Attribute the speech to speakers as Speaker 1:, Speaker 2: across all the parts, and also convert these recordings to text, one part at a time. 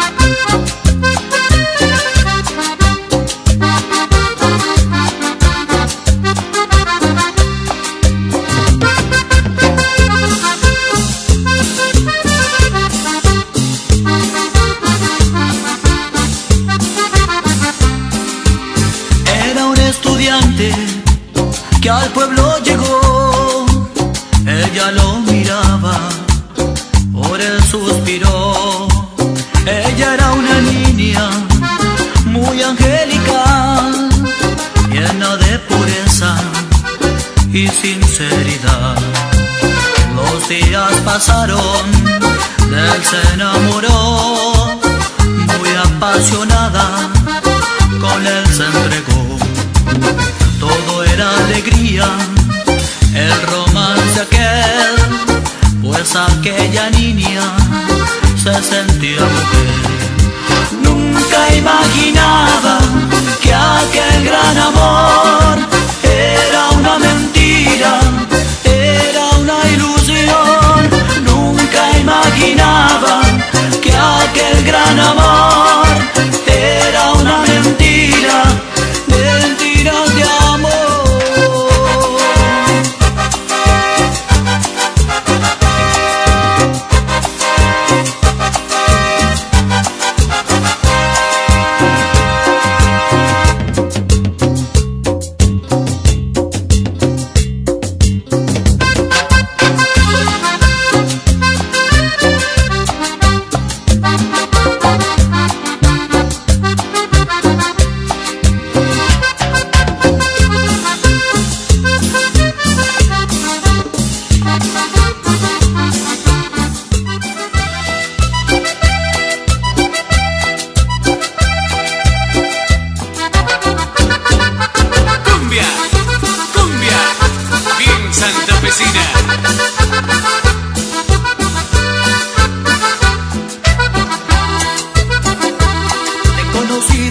Speaker 1: Música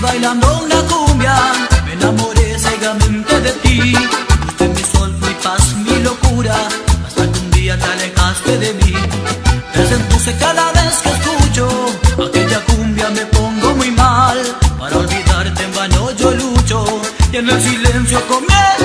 Speaker 1: bailando una cumbia, me enamoré ciegamente de ti. Fuiste mi sol, mi paz, mi locura, hasta que un día te alejaste de mí. Desde entonces cada vez que escucho aquella cumbia me pongo muy mal. Para olvidarte en vano yo lucho y en el silencio comienzo.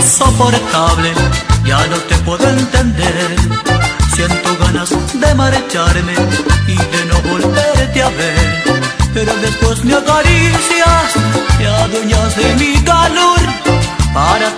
Speaker 1: insoportable, ya no te puedo entender. Siento ganas de marcharme y de no volverte a ver. Pero después me acaricias, te adueñas de mi calor para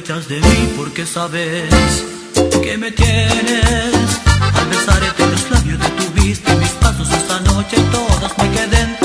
Speaker 1: te aprovechas de mí porque sabes que me tienes. Al besarte los labios de tu vista, mis pasos esta noche todas me queden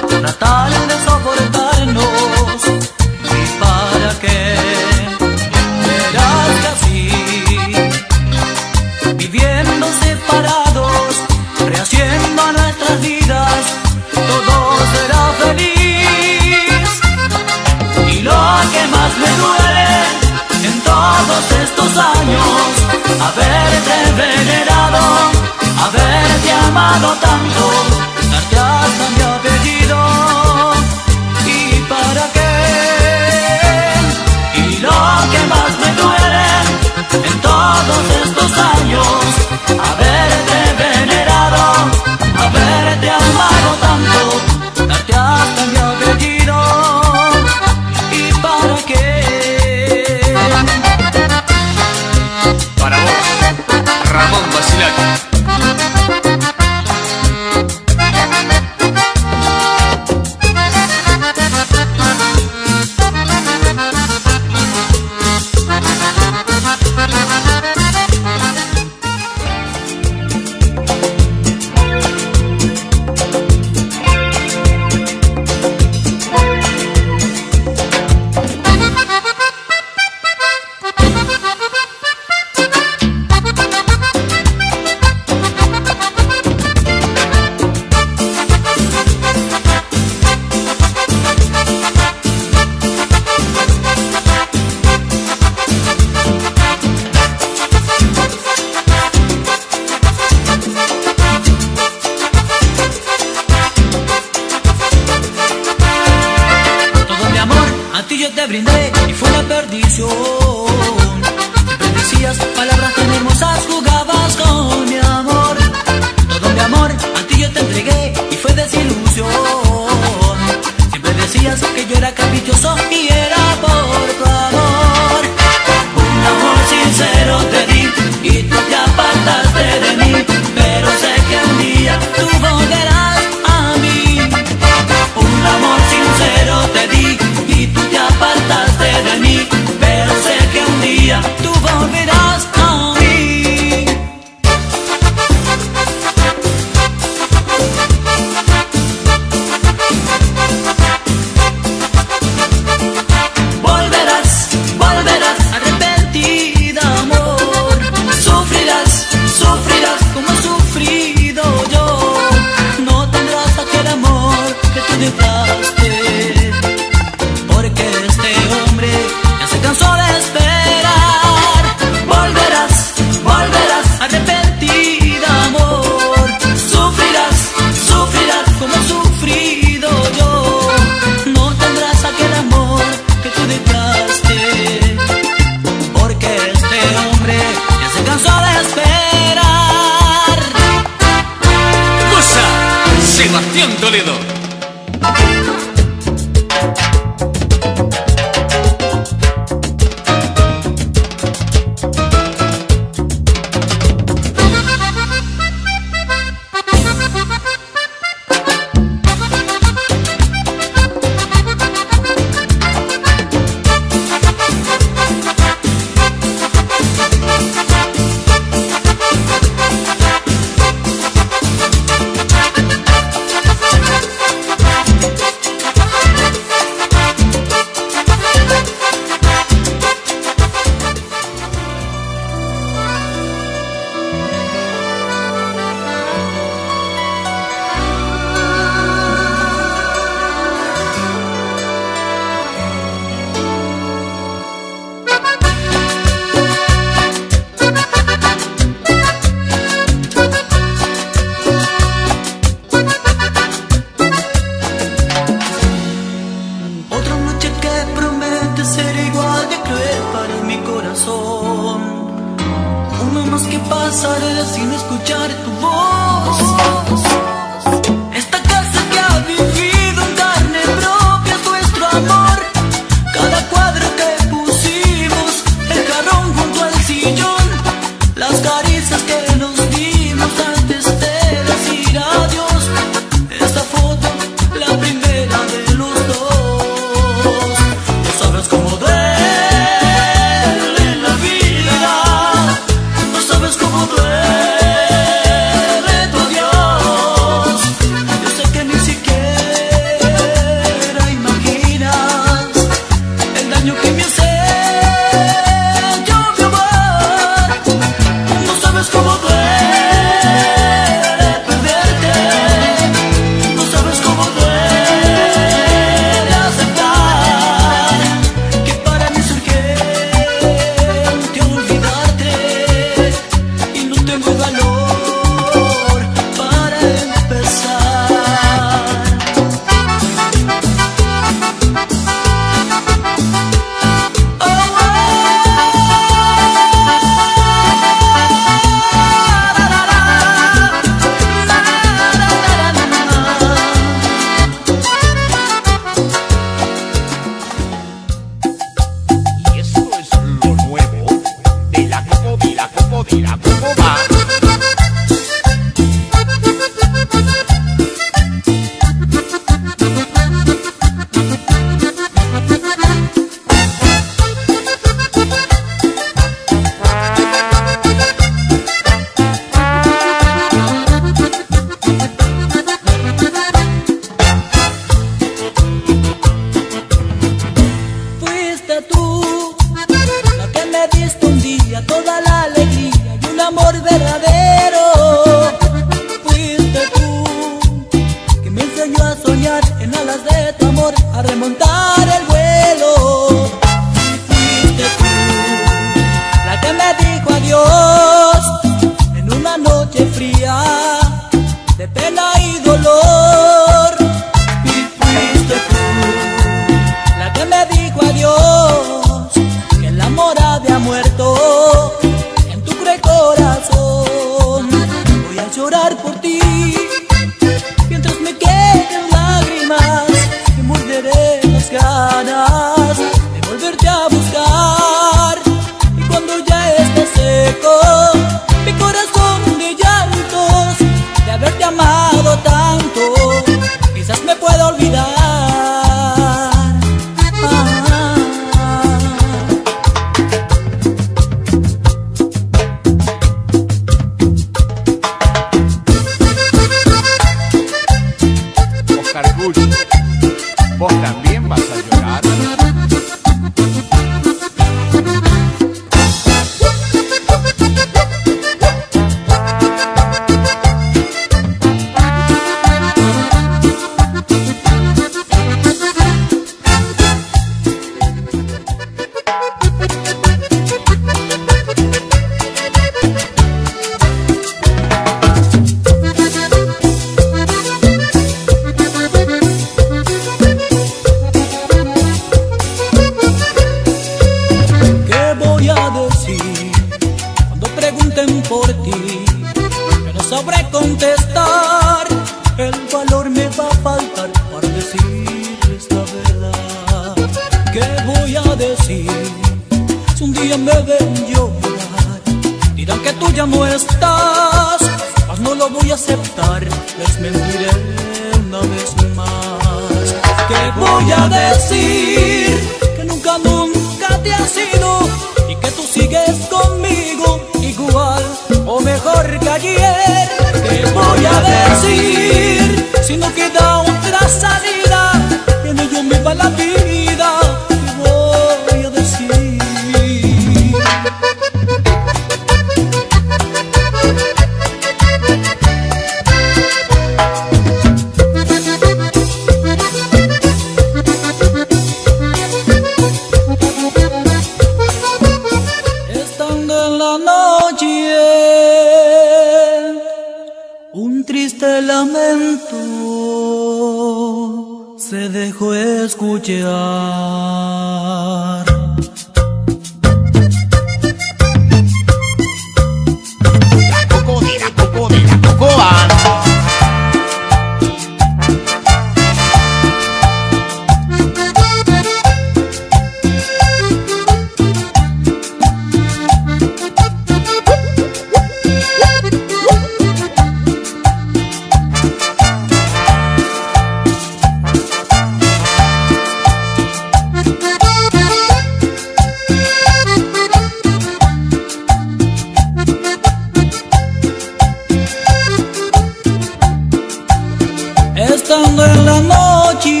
Speaker 1: estando en la noche,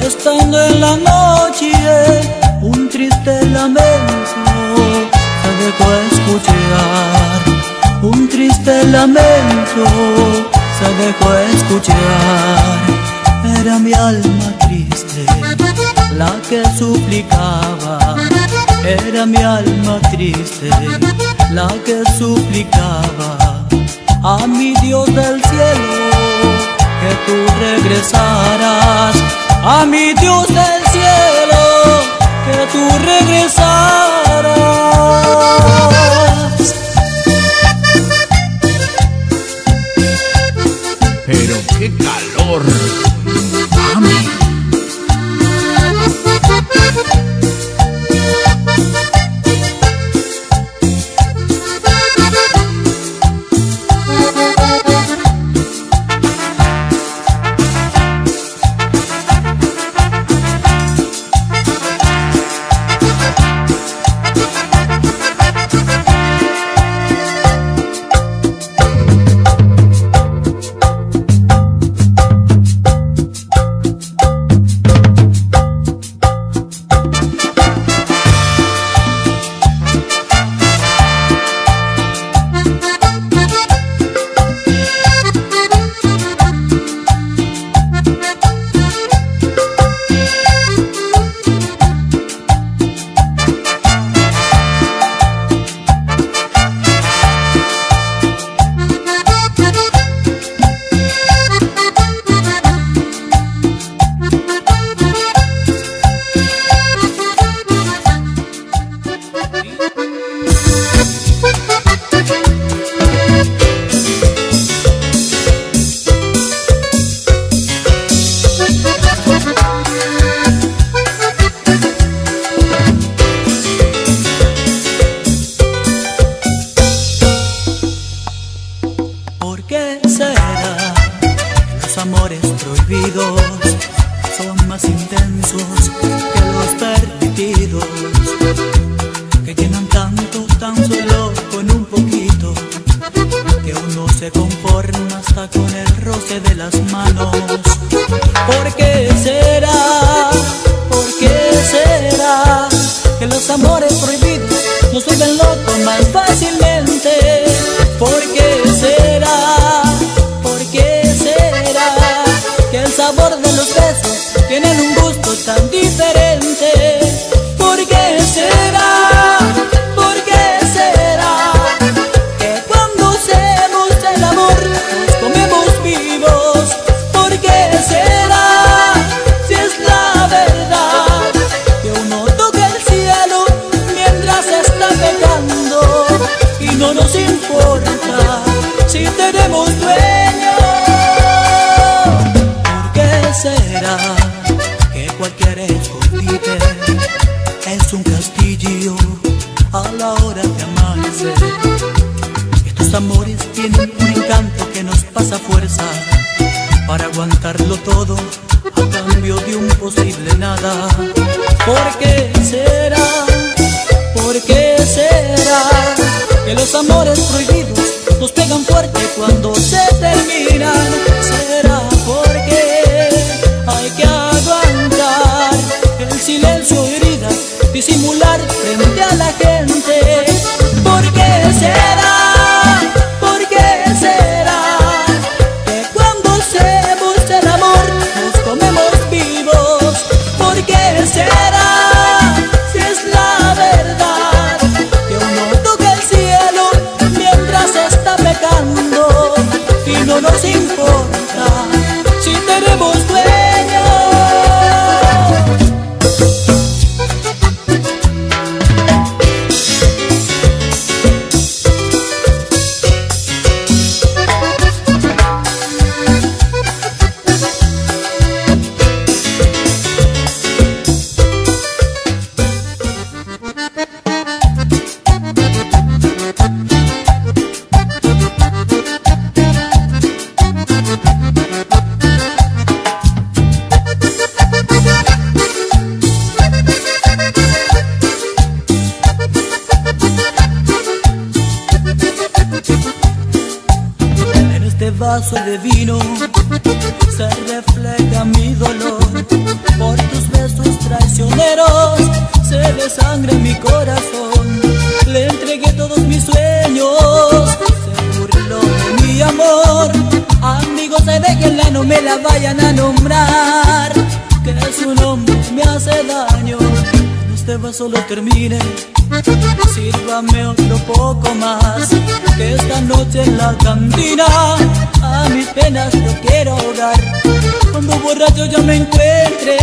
Speaker 1: estando en la noche, un triste lamento se dejó escuchar, un triste lamento se dejó escuchar, era mi alma triste la que suplicaba, era mi alma triste la que suplicaba. A mi Dios del cielo que tú regresarás a mi Dios del cielo, que tú regresarás.
Speaker 2: Pero qué
Speaker 1: caro. Nombrar. Que su nombre me hace daño. Este vaso lo termine. Sírvame otro poco más Que esta noche en la cantina A mis penas yo quiero ahogar Cuando borracho yo me encuentre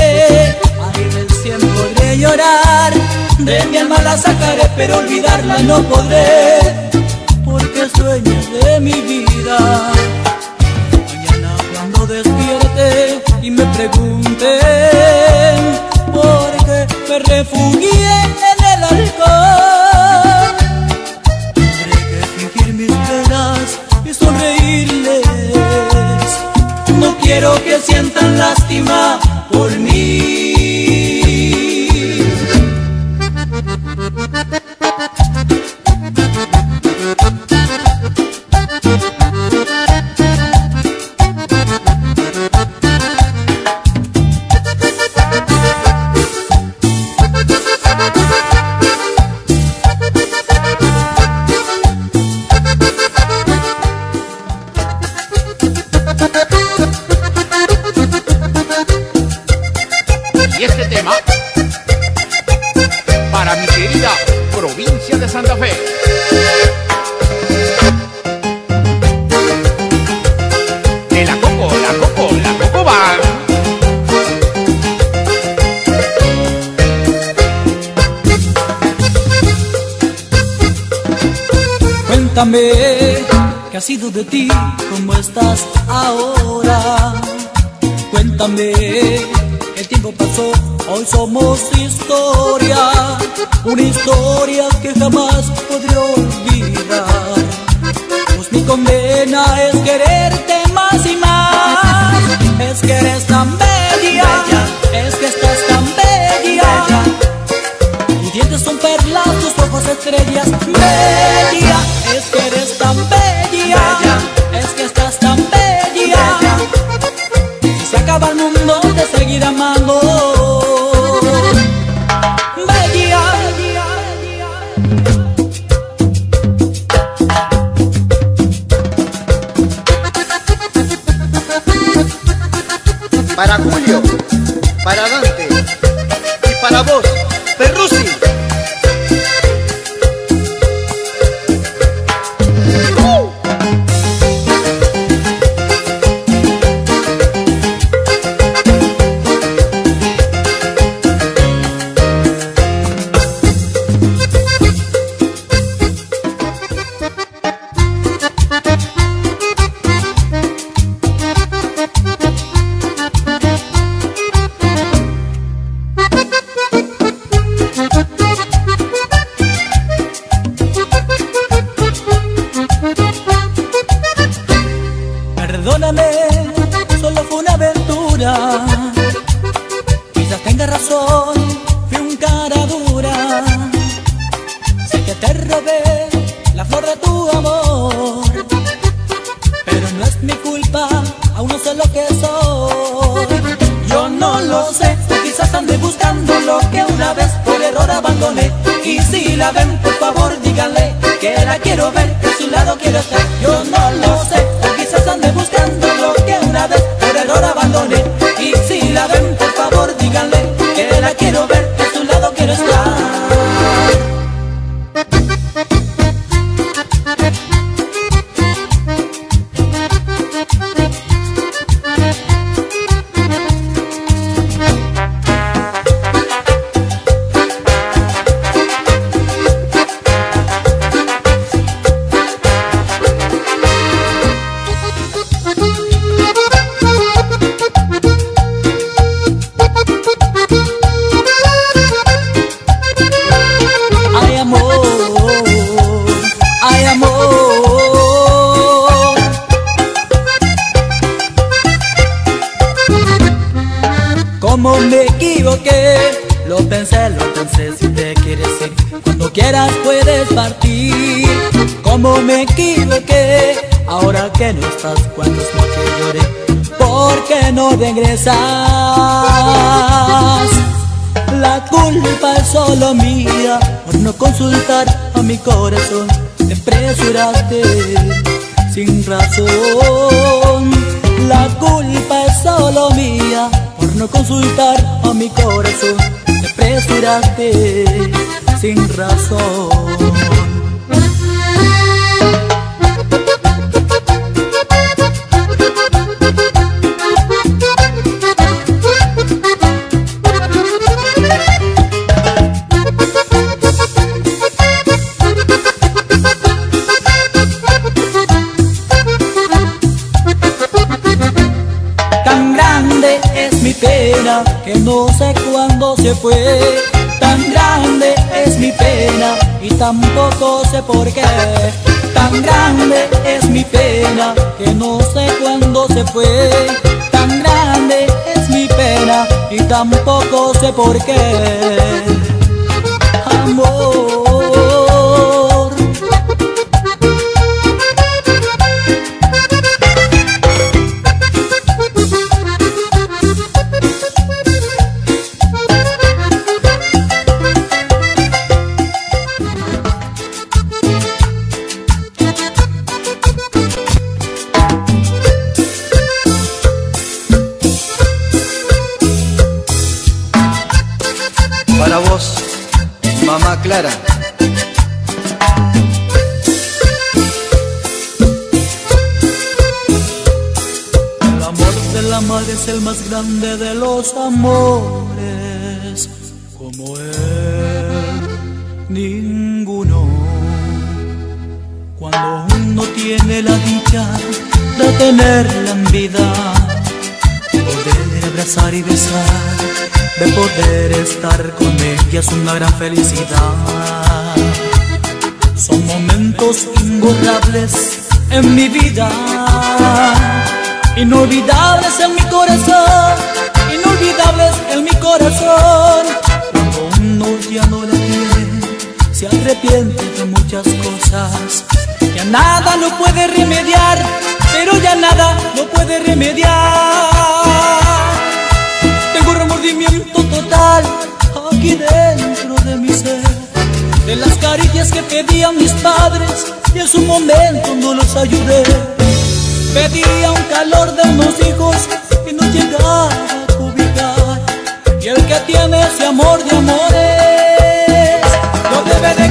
Speaker 1: Ahí recién podré llorar De mi alma la sacaré pero olvidarla no podré Porque sueños de mi vida me pregunten por qué me refugié en el alcohol. Tendré que fingir mis penas y sonreírles. No quiero que sientan lástima por mí. Cuéntame qué ha sido de ti, cómo estás ahora. Cuéntame, el tiempo pasó, hoy somos historia, una historia que jamás podré olvidar. Pues mi condena es quererte más y más, es que eres tan bella, es que estás tan bella. Tus dientes son perlas, tus ojos estrellas, bella. Acaba el mundo, te seguiré amando. Regresas? La culpa es solo mía por no consultar a mi corazón. Te apresuraste sin razón. La culpa es solo mía por no consultar a mi corazón. Te apresuraste sin razón. Que no sé cuándo se fue. Tan grande es mi pena y tampoco sé por qué. Tan grande es mi pena que no sé cuándo se fue. Tan grande es mi pena y tampoco sé por qué. Amor.
Speaker 3: Para vos, mamá Clara.
Speaker 1: El amor de la madre es el más grande de los amores, como él, ninguno. Cuando uno tiene la dicha de tenerla en vida, abrazar y besar, de poder estar con ella es una gran felicidad. Son momentos imborrables en mi vida, inolvidables en mi corazón, inolvidables en mi corazón. Cuando uno ya no la tiene, se arrepiente de muchas cosas, ya nada lo puede remediar, pero ya nada lo puede remediar aturdimiento total aquí dentro de mi ser. De las caricias que pedían mis padres y en su momento no los ayudé. Pedía un calor de unos hijos y no llegaba a cobijar. Y el que tiene ese amor de amores no debe de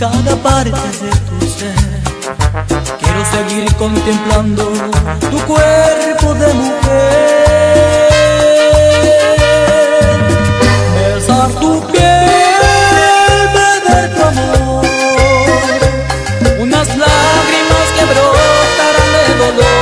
Speaker 1: cada parte de tu ser. Quiero seguir contemplando tu cuerpo de mujer. Besar tu piel, beber tu amor. Unas lágrimas que brotarán de dolor.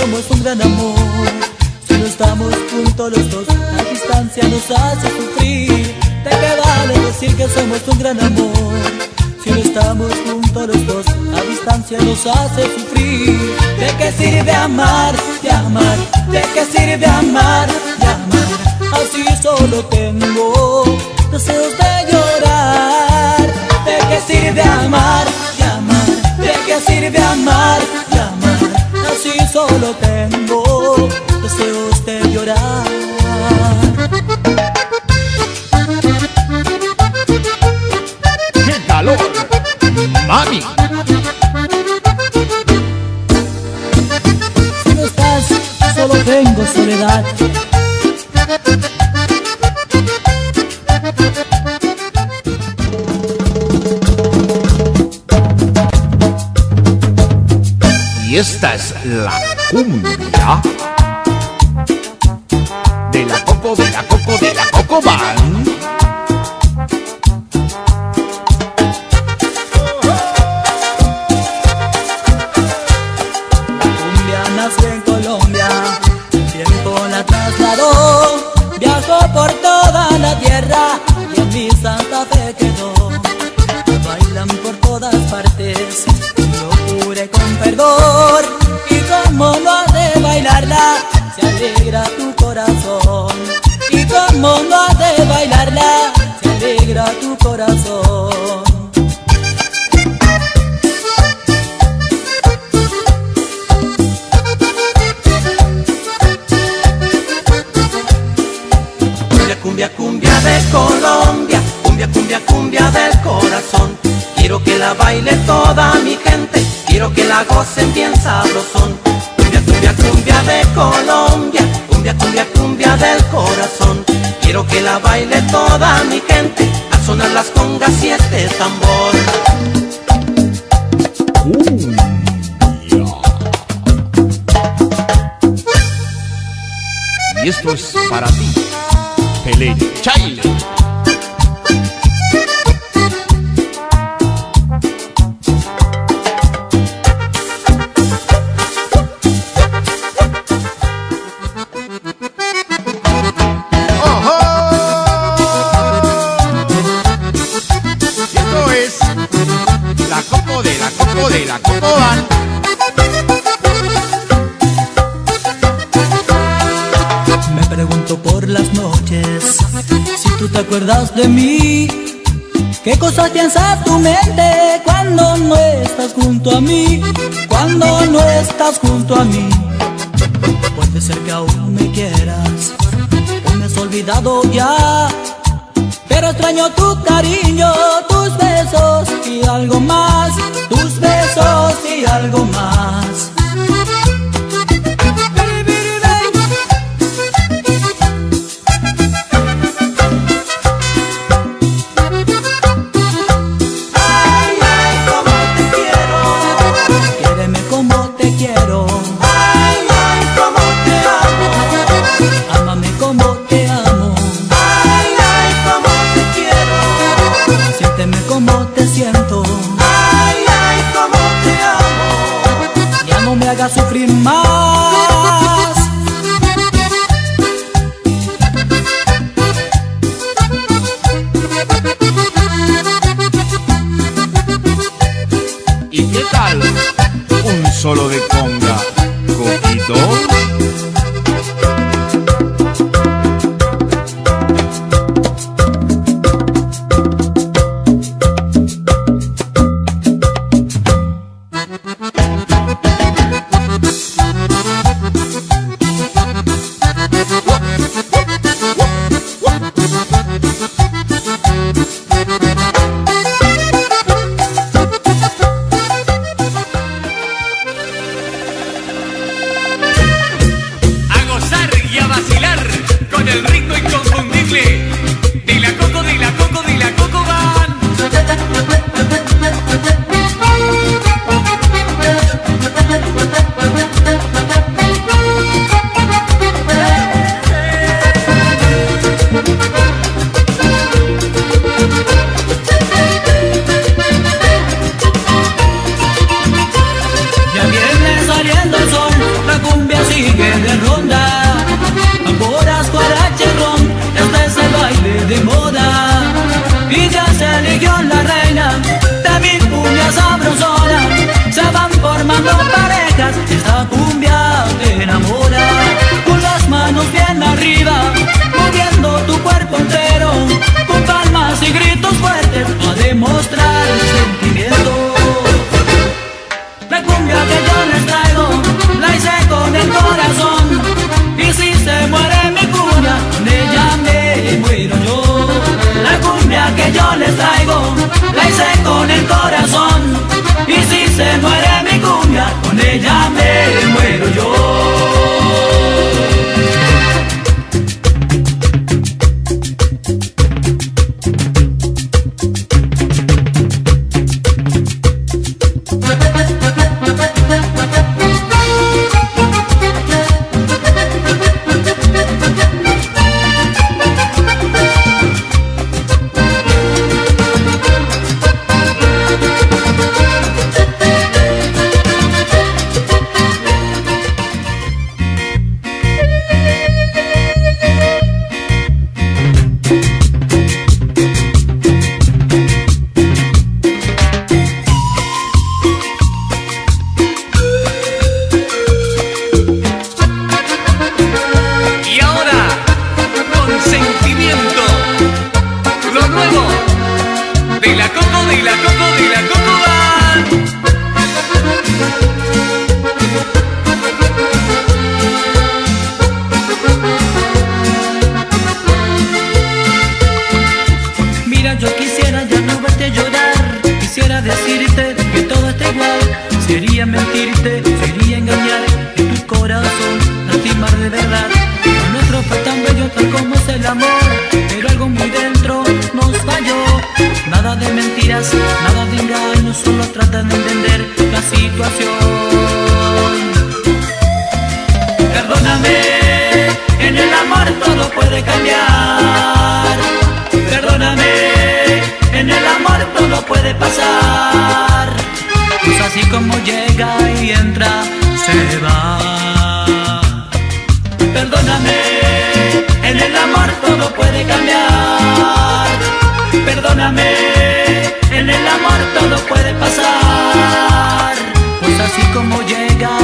Speaker 1: somos un gran amor. Si no estamos juntos los dos La distancia nos hace sufrir. ¿De qué vale decir que somos un gran amor? Si no estamos juntos los dos La distancia nos hace sufrir.
Speaker 2: Y esta es la cumbia.
Speaker 1: Toda mi
Speaker 4: gente, a sonar las congas y este tambor.
Speaker 2: Y esto es para ti, Pelé Chaile.
Speaker 1: Te acuerdas de mí. ¿Qué cosas piensa tu mente cuando no estás junto a mí? Cuando no estás junto a mí. Puede ser que aún me quieras o me has olvidado ya. Pero extraño tu cariño, tus besos y algo más. Tus besos y algo más. Ya no me
Speaker 2: las
Speaker 5: parejas esta cumbia te enamora. Con las manos bien arriba, moviendo tu cuerpo entero, con palmas y gritos
Speaker 1: fuertes a demostrar el sentimiento. La cumbia que yo les traigo, la hice con el corazón. Y si se muere mi cumbia, con ella me muero yo. La cumbia que yo les traigo, la hice con el Perdóname, en el amor todo puede cambiar. Perdóname, en el amor todo puede pasar. Pues así como llega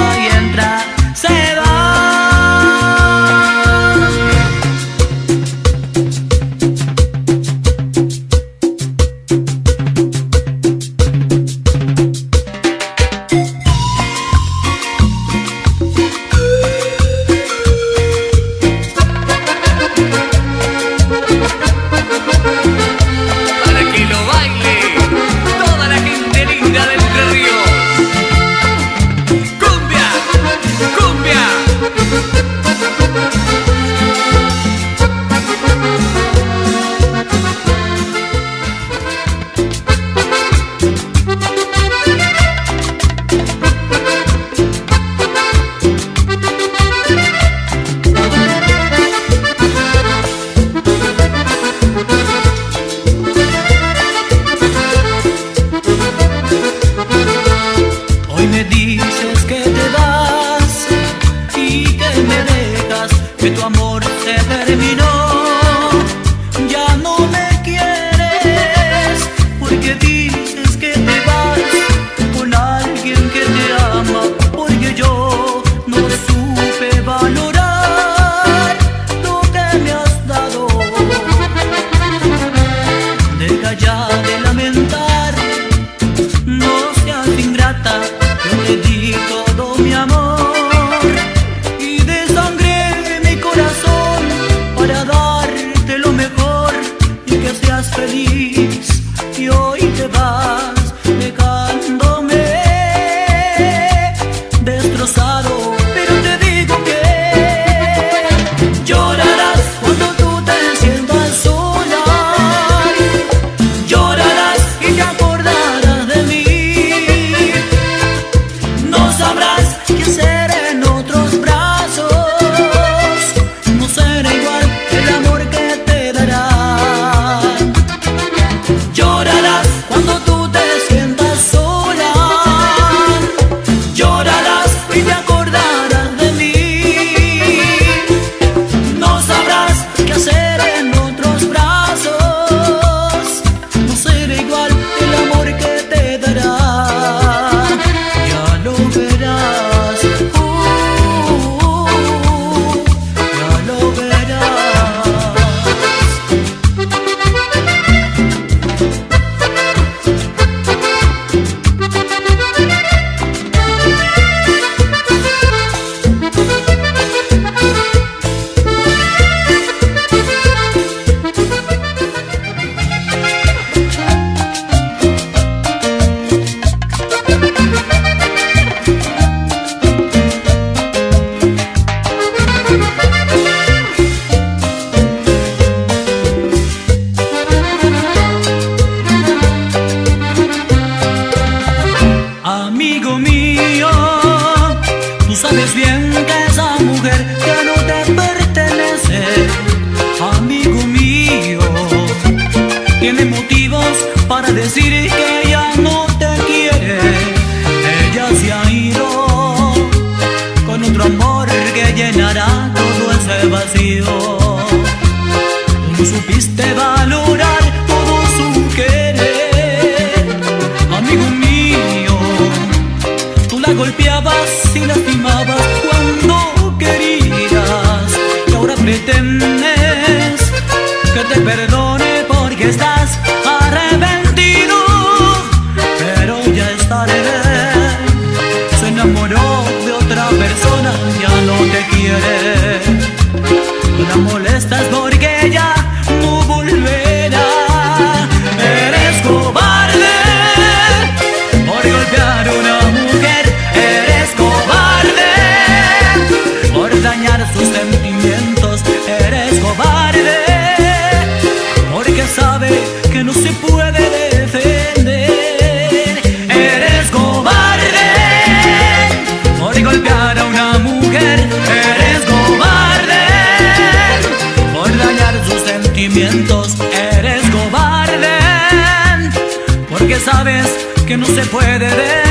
Speaker 1: no se puede defender.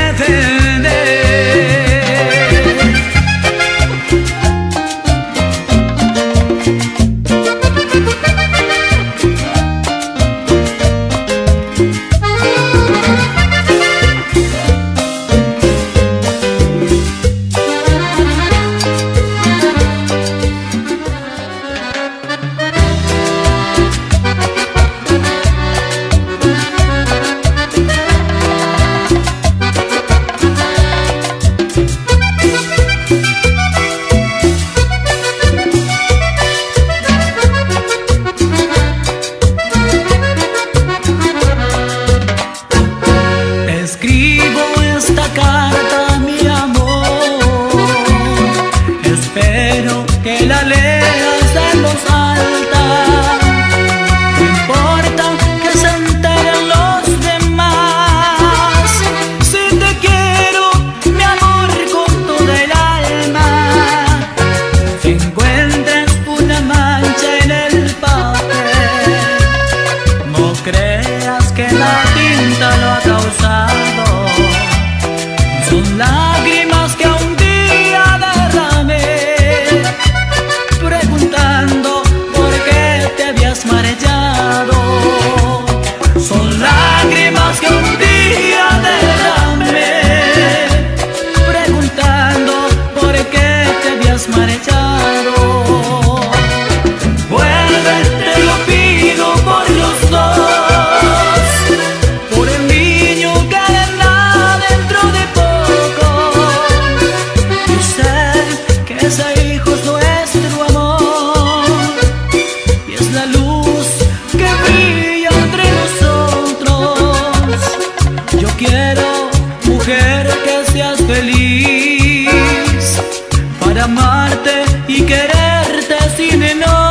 Speaker 1: amarte y quererte sin enojo.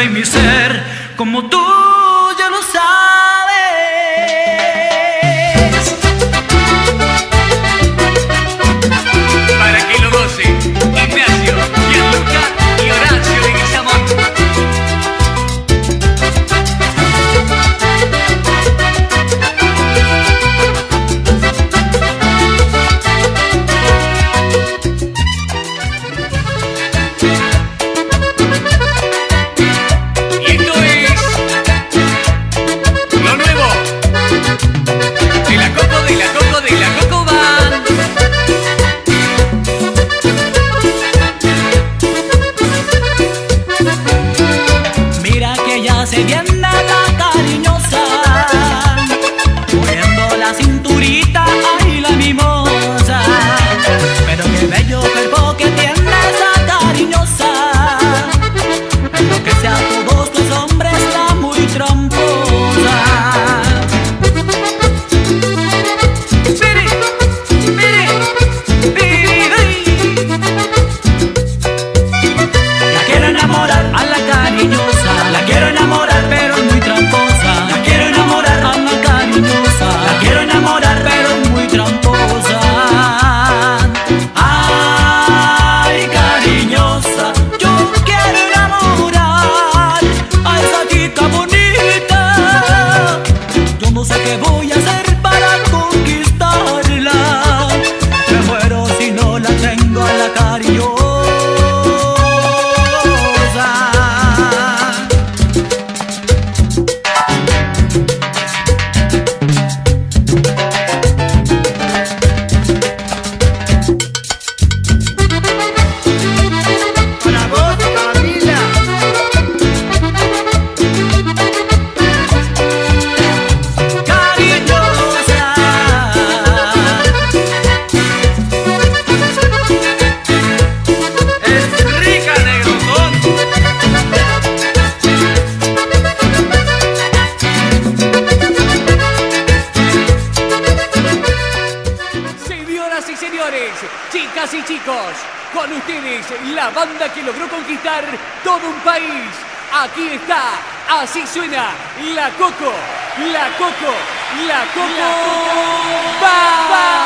Speaker 1: y mi ser como tú.
Speaker 5: Aquí está, así suena la Coco, la Coco, la Coco. Va.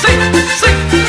Speaker 1: Sí, sí.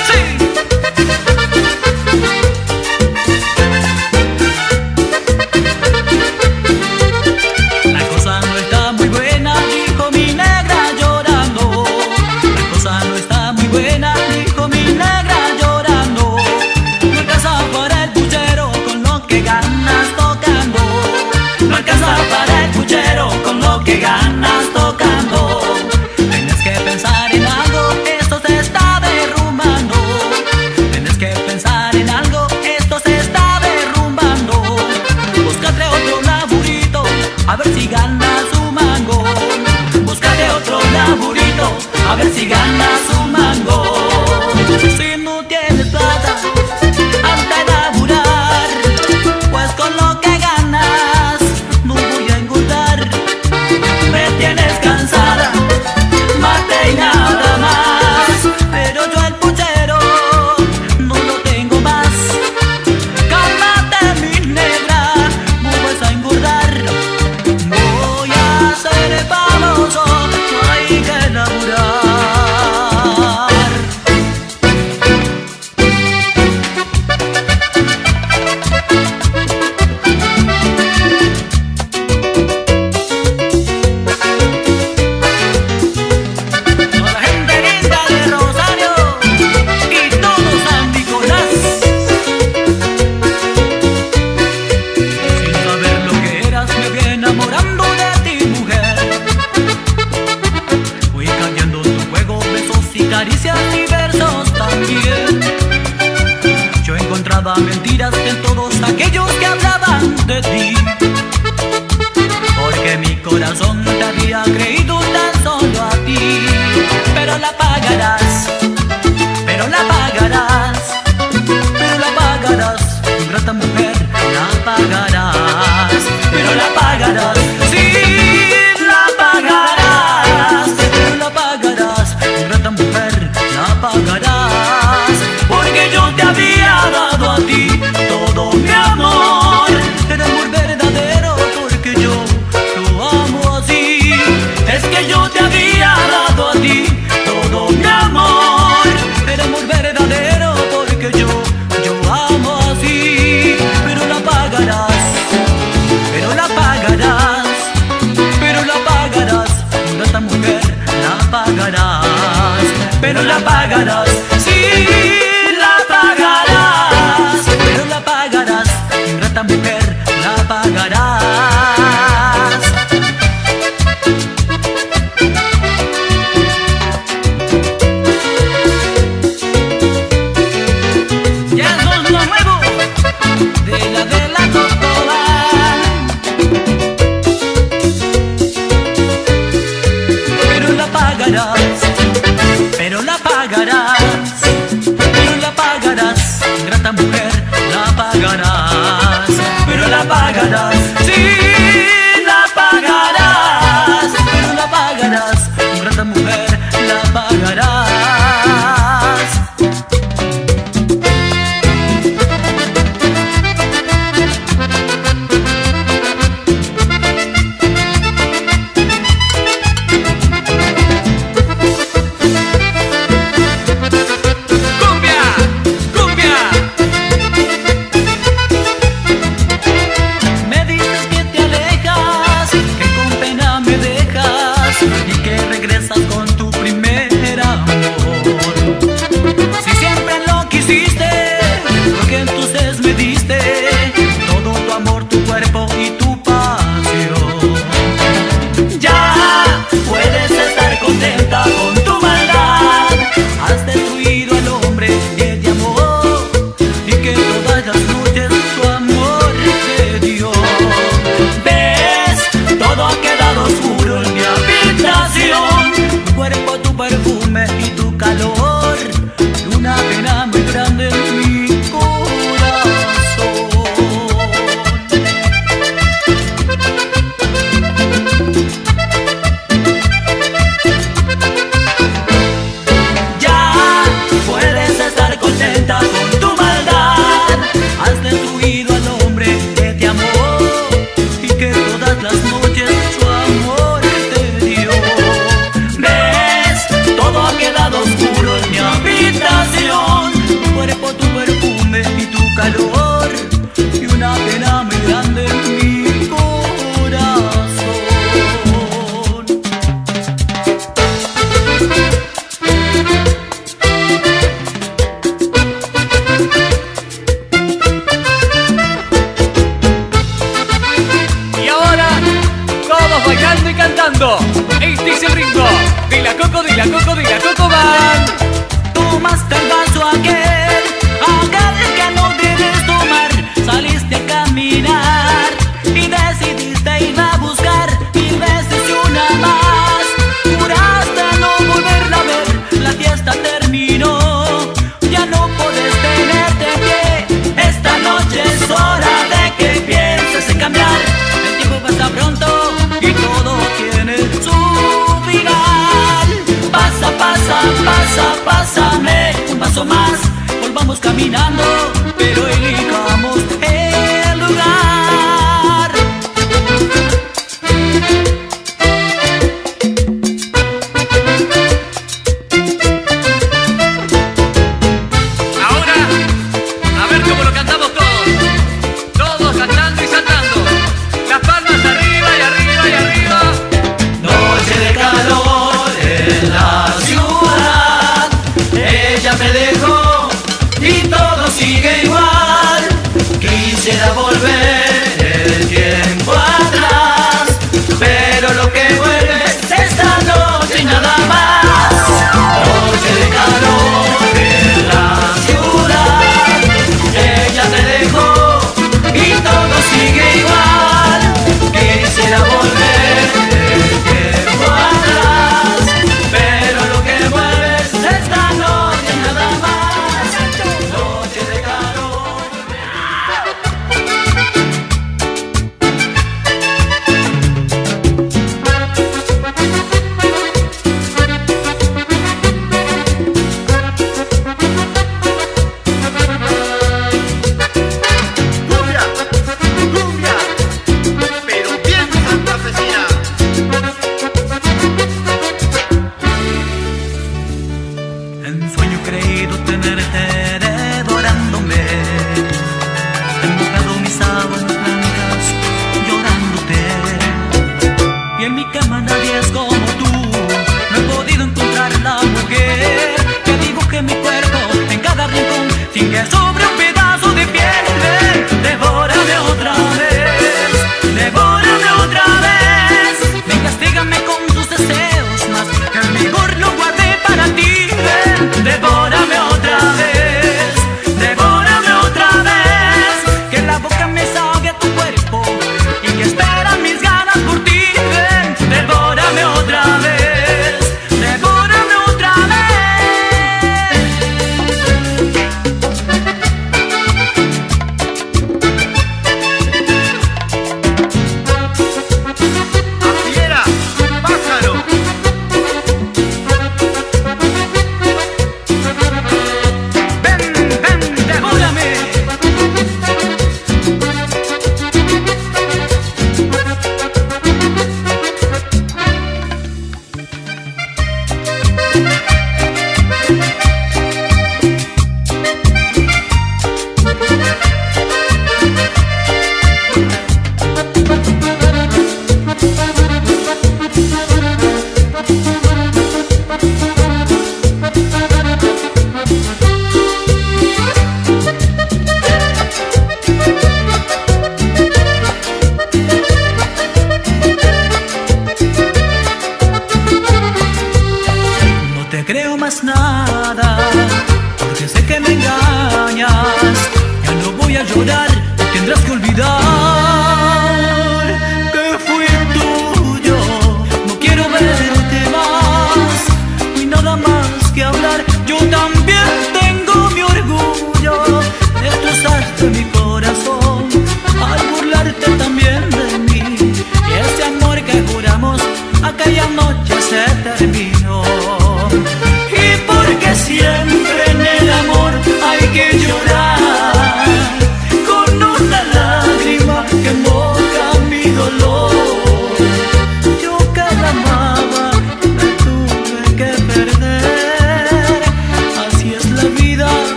Speaker 1: caricias y versos también. Yo encontraba mentiras en todos aquellos que hablaban de ti, porque mi corazón